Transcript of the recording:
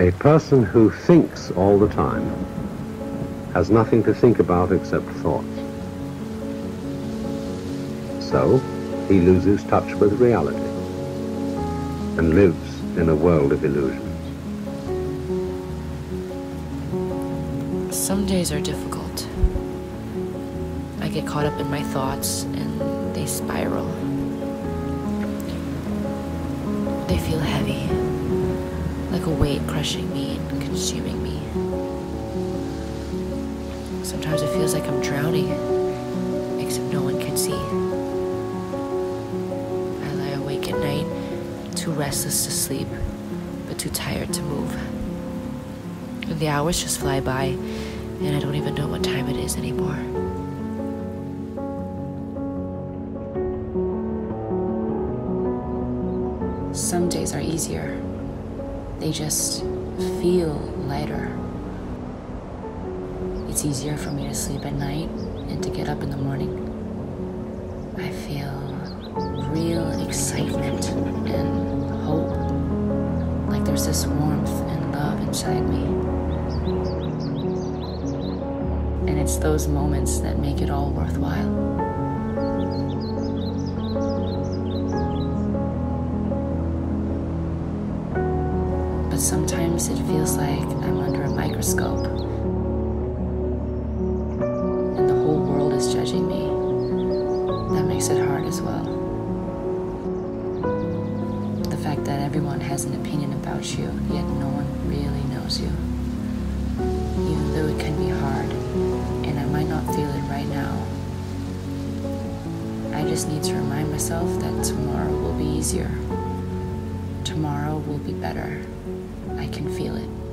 A person who thinks all the time has nothing to think about except thoughts. So, he loses touch with reality and lives in a world of illusions. Some days are difficult. I get caught up in my thoughts and they spiral. They feel heavy, crushing me and consuming me. Sometimes it feels like I'm drowning, except no one can see. I lie awake at night, too restless to sleep, but too tired to move. And the hours just fly by, and I don't even know what time it is anymore. Some days are easier. They just feel lighter. It's easier for me to sleep at night and to get up in the morning. I feel real excitement and hope. Like there's this warmth and love inside me. And it's those moments that make it all worthwhile. But sometimes it feels like I'm under a microscope. And the whole world is judging me. That makes it hard as well. The fact that everyone has an opinion about you, yet no one really knows you. Even though it can be hard, and I might not feel it right now. I just need to remind myself that tomorrow will be easier. Tomorrow will be better. I can feel it.